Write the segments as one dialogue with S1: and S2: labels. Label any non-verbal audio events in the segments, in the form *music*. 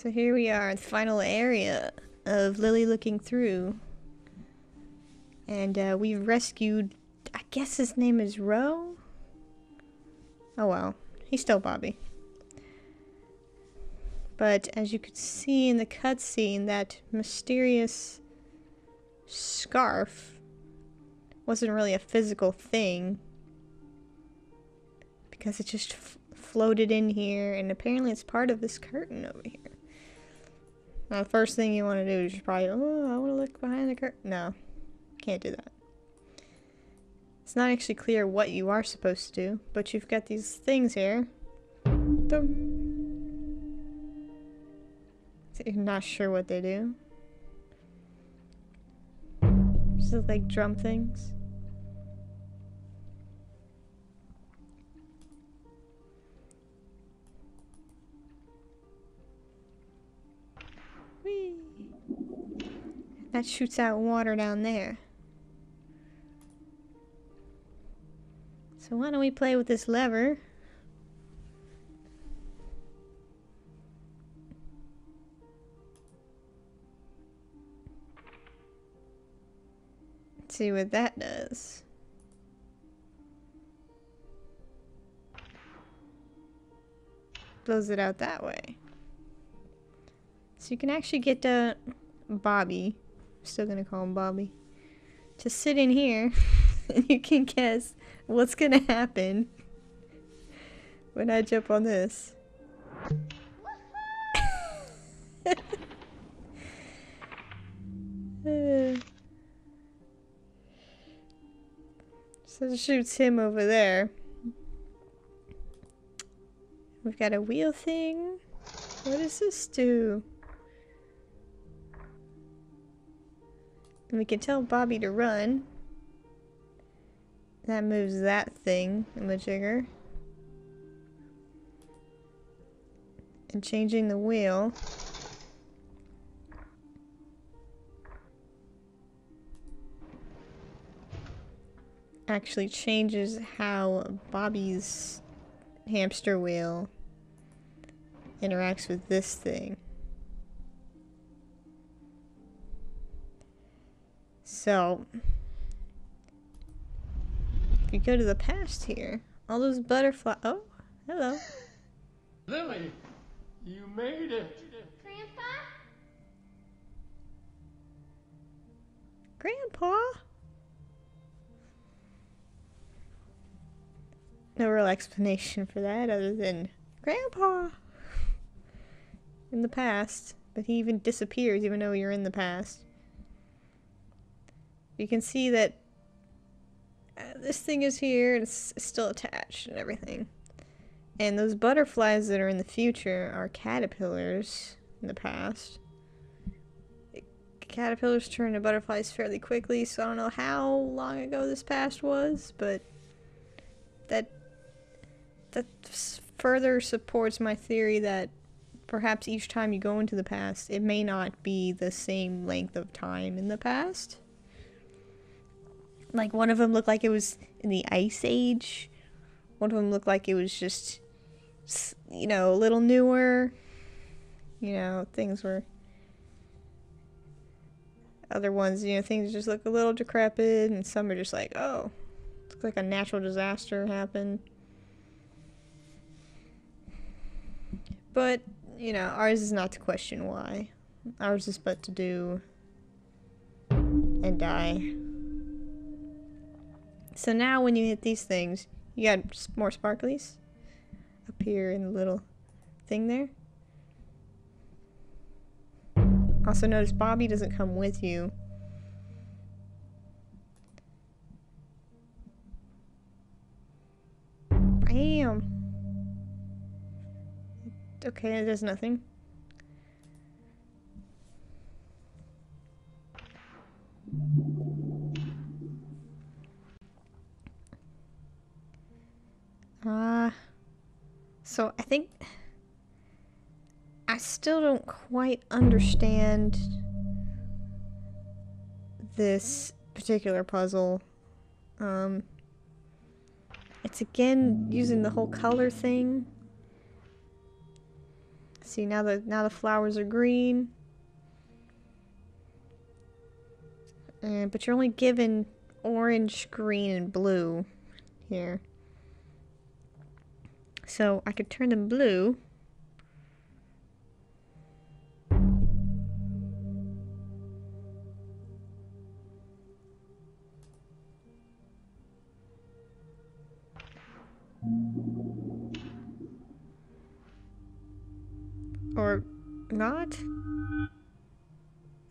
S1: So here we are, the final area of Lilly looking through. And uh, we've rescued, I guess his name is Ro? Oh well, he's still Bobby. But as you could see in the cutscene, that mysterious scarf wasn't really a physical thing. Because it just floated in here, and apparently it's part of this curtain over here. Now, the first thing you want to do is probably, oh, I want to look behind the curtain. No, can't do that. It's not actually clear what you are supposed to do, but you've got these things here. Dum. You're not sure what they do. Just like drum things. That shoots out water down there. So why don't we play with this lever? Let's see what that does. Blows it out that way. So you can actually get uh, Bobby, I'm still gonna call him Bobby, to sit in here and *laughs* you can guess what's gonna happen when I jump on this. *laughs* so it shoots him over there. We've got a wheel thing. What does this do? And we can tell Bobby to run. That moves that thing in the jigger. And changing the wheel. Actually changes how Bobby's hamster wheel interacts with this thing. So, if you go to the past here, all those butterfly. Oh, hello. *laughs*
S2: Lilly, you made it.
S3: Grandpa?
S1: Grandpa? No real explanation for that other than Grandpa in the past, but he even disappears even though you're in the past. You can see that uh, this thing is here and it's still attached and everything. And those butterflies that are in the future are caterpillars in the past. Caterpillars turn to butterflies fairly quickly, so I don't know how long ago this past was, but that that further supports my theory that perhaps each time you go into the past, it may not be the same length of time in the past. Like one of them looked like it was in the ice age. One of them looked like it was just you know, a little newer. You know, things were other ones, you know, things just look a little decrepit and some are just like, oh, looks like a natural disaster happened. But, you know, ours is not to question why. Ours is but to do and die. So now when you hit these things, you got more sparklies up here in the little thing there. Also notice Bobby doesn't come with you. Bam! Okay, there's nothing. So I think I still don't quite understand this particular puzzle. Um, it's again using the whole color thing. See now the now the flowers are green. Uh, but you're only given orange, green, and blue here. So I could turn them blue. Or not?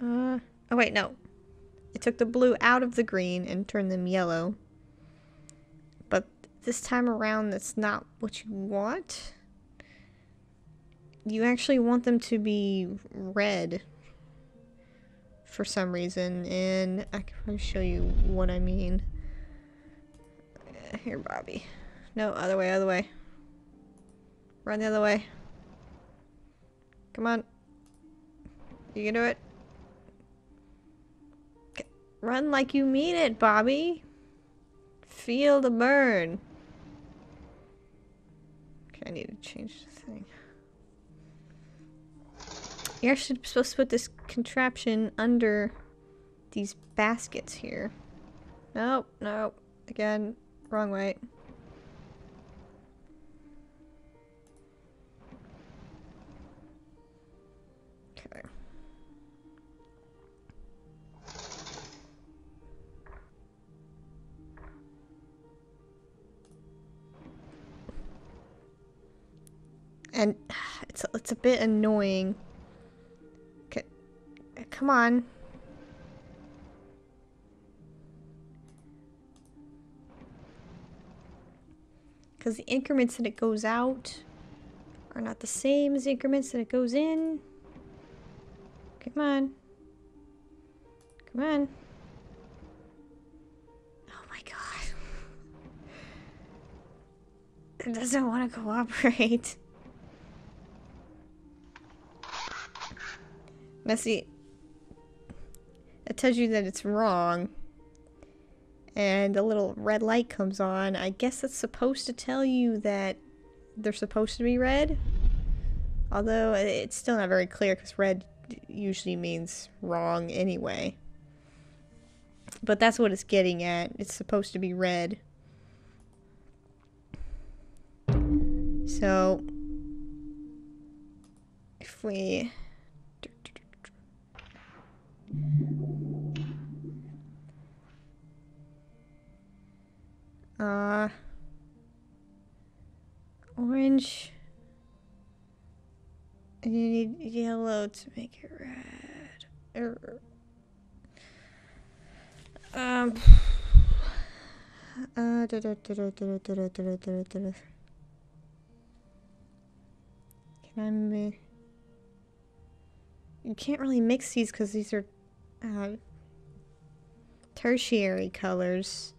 S1: Uh, oh wait, no. It took the blue out of the green and turned them yellow. This time around, that's not what you want. You actually want them to be red for some reason, and I can probably show you what I mean. Here, Bobby. No, other way, other way. Run the other way. Come on. You can do it. Run like you mean it, Bobby. Feel the burn. I need to change the thing. You're supposed to put this contraption under these baskets here. Nope, nope. Again, wrong way. Bit annoying. Come on. Because the increments that it goes out are not the same as the increments that it goes in. Come on. Come on. Oh my god. *laughs* It doesn't want to cooperate. *laughs* Now see, it tells you that it's wrong. And a little red light comes on. I guess it's supposed to tell you that they're supposed to be red. Although it's still not very clear because red usually means wrong anyway. But that's what it's getting at. It's supposed to be red. So, if we. Uh, orange. And you need yellow to make it red. Er, um. Uh, da -da -da Can I make... You can't really mix these because these are uh, tertiary colors.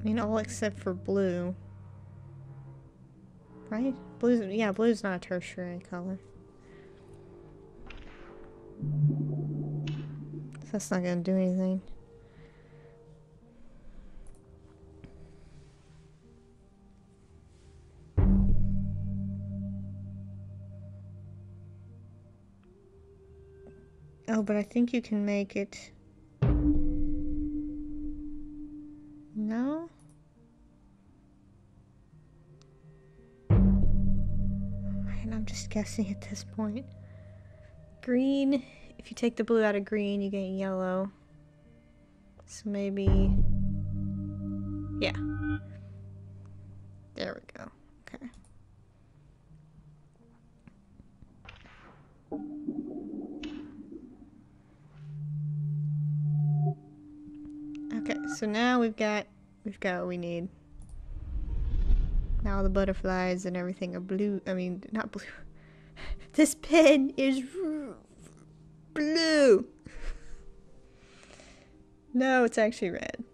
S1: I mean, all except for blue. Right? Blue's, yeah, blue's not a tertiary color. So that's not gonna do anything. Oh, but I think you can make it. No? And I'm just guessing at this point. Green, if you take the blue out of green, you get yellow. So maybe. So now we've got we've got what we need. Now the butterflies and everything are blue. I mean, not blue. *laughs* This pen is blue. No, it's actually red.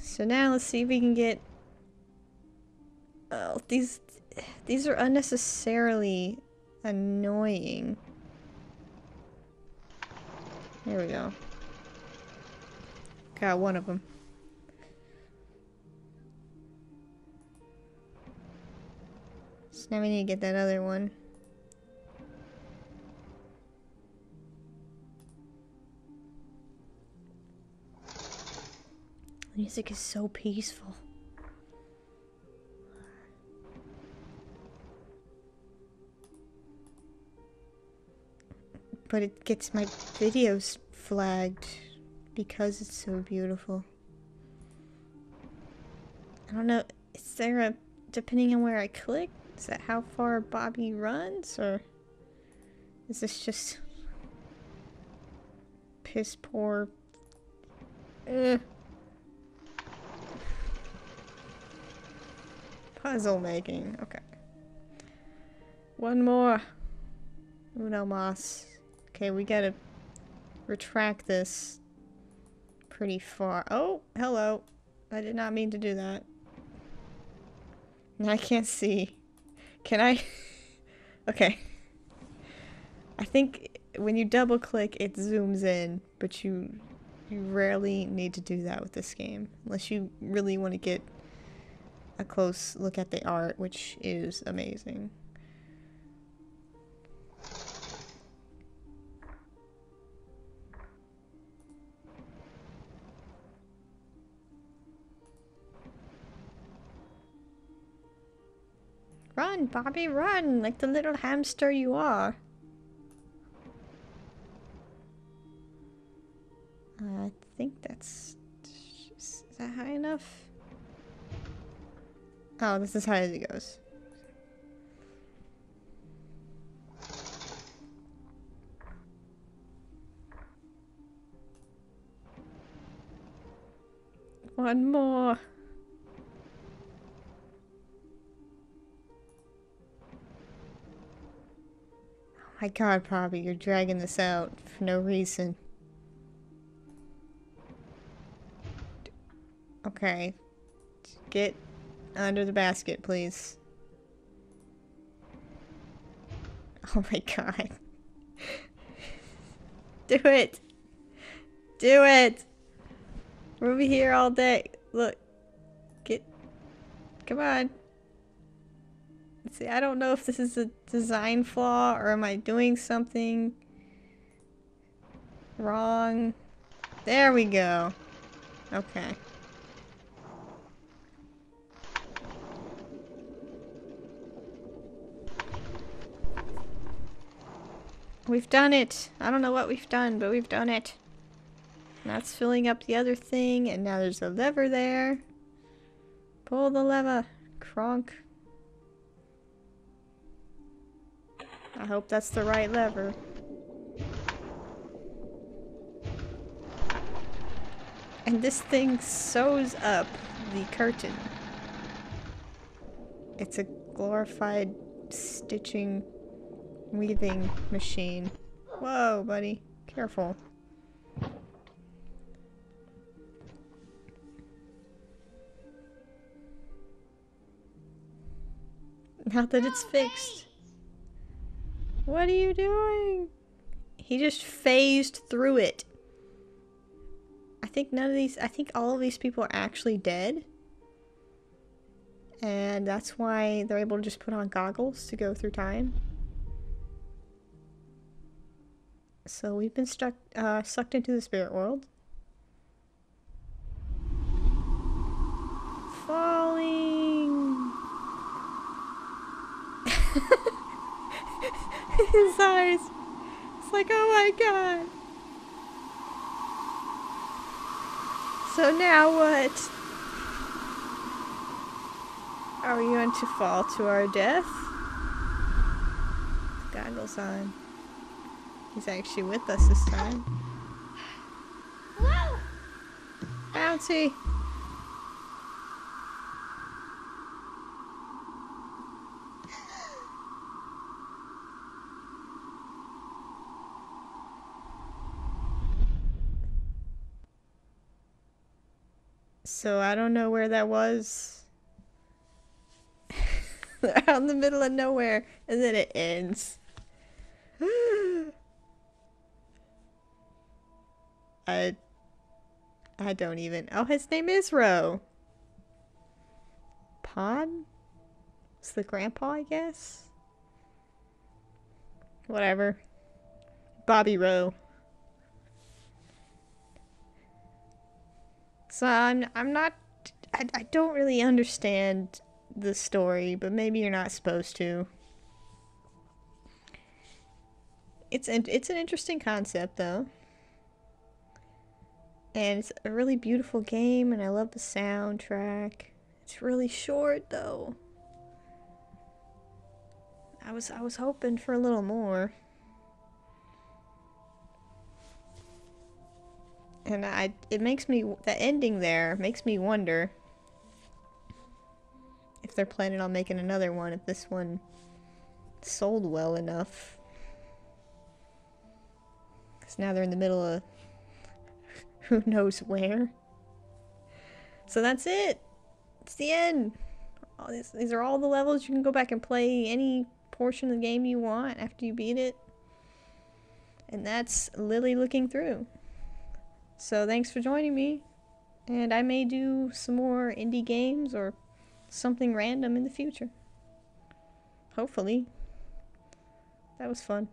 S1: So now let's see if we can get. Oh, these these are unnecessarily annoying. There we go. Got one of them. So now we need to get that other one. The music is so peaceful. But it gets my videos flagged because it's so beautiful. I don't know, is there a, depending on where I click, is that how far Bobby runs, or is this just piss poor? Ugh. Puzzle making, okay. One more. Uno mas. Okay, we gotta retract this pretty far. Oh, hello. I did not mean to do that. I can't see. Can I? *laughs* okay. I think when you double click, it zooms in, but you you rarely need to do that with this game unless you really want to get a close look at the art, which is amazing. Run, Bobby, run! Like the little hamster you are. Uh, I think that's... Is that high enough? Oh, this is high as it goes. One more. My god, Bobby, you're dragging this out for no reason. Okay. Get under the basket, please. *laughs* Oh my god. *laughs* Do it! Do it! We'll be here all day. Look. Get... Come on. See, I don't know if this is a design flaw or am I doing something wrong. There we go. Okay. We've done it. I don't know what we've done, but we've done it. That's filling up the other thing, and now there's a lever there. Pull the lever. Kronk. I hope that's the right lever. And this thing sews up the curtain. It's a glorified stitching, weaving machine. Whoa, buddy. Careful. Now that it's fixed. What are you doing? He just phased through it. I think none of these, I think all of these people are actually dead. And that's why they're able to just put on goggles to go through time. So we've been stuck, uh, sucked into the spirit world. Falling. *laughs* *laughs* His eyes. It's like, oh my god. So now what? Are we going to fall to our death? Goggles on. He's actually with us this time. Bouncy! So I don't know where that was. *laughs* Out in the middle of nowhere, and then it ends. *sighs* I I don't even. Oh, his name is Ro. Pod? It's the grandpa, I guess. Whatever. Bobby Rowe. So I'm I'm not I, I don't really understand the story, but maybe you're not supposed to. It's an, it's an interesting concept though. And it's a really beautiful game and I love the soundtrack. It's really short though. I was I was hoping for a little more. And I it makes me the ending there makes me wonder if they're planning on making another one if this one sold well enough. Cuz now they're in the middle of *laughs* who knows where. So that's it. It's the end. These, these are all the levels. You can go back and play any portion of the game you want after you beat it. And that's Lilly looking through. So thanks for joining me. And I may do some more indie games or something random in the future. Hopefully. That was fun.